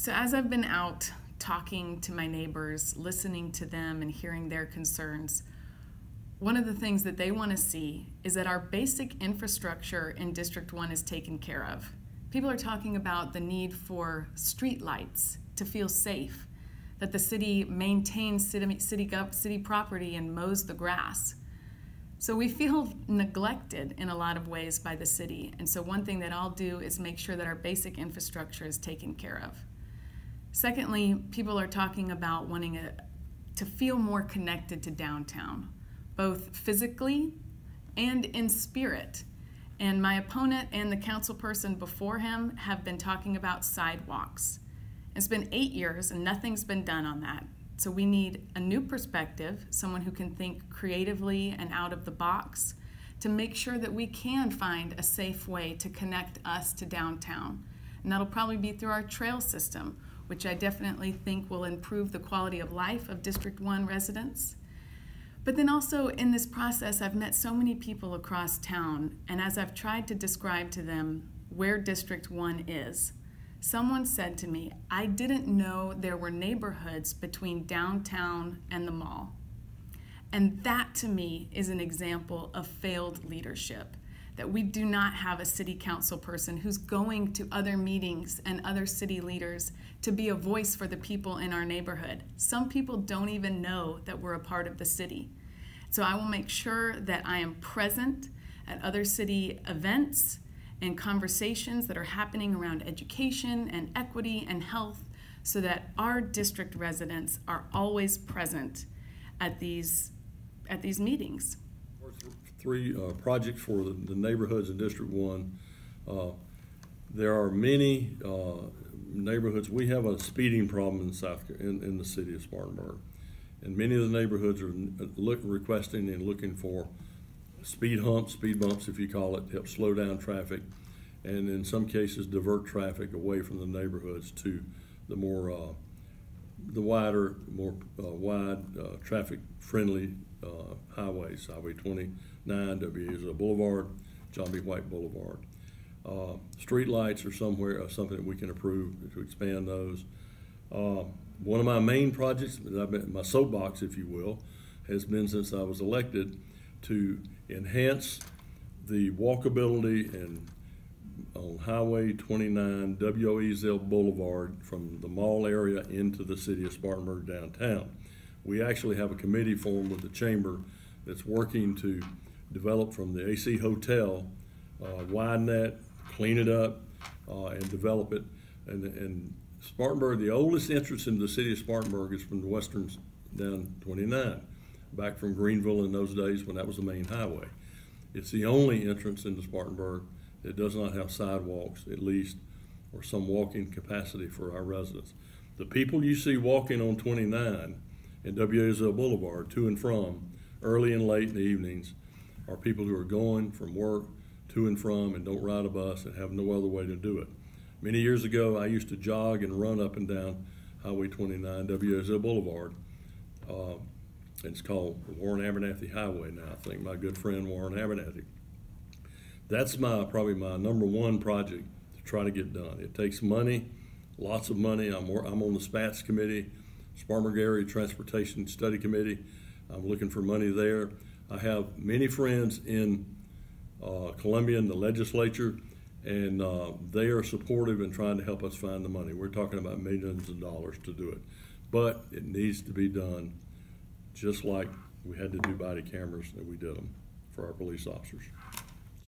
So, as I've been out talking to my neighbors, listening to them, and hearing their concerns, one of the things that they want to see is that our basic infrastructure in District 1 is taken care of. People are talking about the need for street lights to feel safe, that the city maintains city, city, city property and mows the grass. So we feel neglected in a lot of ways by the city. And so one thing that I'll do is make sure that our basic infrastructure is taken care of. Secondly, people are talking about wanting a, to feel more connected to downtown, both physically and in spirit. And my opponent and the council person before him have been talking about sidewalks. It's been eight years and nothing's been done on that. So we need a new perspective, someone who can think creatively and out of the box to make sure that we can find a safe way to connect us to downtown. And that'll probably be through our trail system, which I definitely think will improve the quality of life of District 1 residents. But then also in this process, I've met so many people across town, and as I've tried to describe to them where District 1 is, Someone said to me, I didn't know there were neighborhoods between downtown and the mall. And that to me is an example of failed leadership. That we do not have a city council person who's going to other meetings and other city leaders to be a voice for the people in our neighborhood. Some people don't even know that we're a part of the city. So I will make sure that I am present at other city events and conversations that are happening around education and equity and health so that our district residents are always present at these at these meetings. Three uh, projects for the, the, neighborhoods in District 1. Uh, there are many uh, neighborhoods. We have a speeding problem in South in, in the city of Spartanburg. And many of the neighborhoods are uh, look, requesting and looking for speed humps, speed bumps, if you call it, to help slow down traffic, and in some cases divert traffic away from the neighborhoods to the more uh, the wider, more uh, wide, uh, traffic-friendly uh, highways, Highway 29, W. Boulevard, John B. White Boulevard. Uh, street lights are somewhere uh, something that we can approve to expand those. one of my main projects, my soapbox, if you will, has been since I was elected to enhance the walkability and on Highway 29, W.O. Ezell Boulevard from the mall area into the city of Spartanburg downtown. We actually have a committee formed with the chamber that's working to develop from the AC Hotel, uh, widen that, clean it up, uh, and develop it. And, and Spartanburg, the oldest entrance into the city of Spartanburg is from the western down 29 back from Greenville in those days when that was the main highway. It's the only entrance into Spartanburg that does not have sidewalks, at least, or some walking capacity for our residents. The people you see walking on 29 and W.O. Ezell Boulevard to and from early and late in the evenings are people who are going from work to and from and don't ride a bus and have no other way to do it. Many years ago, I used to jog and run up and down Highway 29, W.O. Ezell Boulevard. Uh, it's called Warren Abernathy Highway now, I think, my good friend Warren Abernathy. That's my probably my number one project to try to get done. It takes money, lots of money. I'm, I'm on the SPATS committee, Spartanburg Area Transportation Study Committee. I'm looking for money there. I have many friends in uh, Columbia in the legislature, and uh, they are supportive in trying to help us find the money. We're talking about millions of dollars to do it, but it needs to be done just like we had to do body cameras and we did them for our police officers.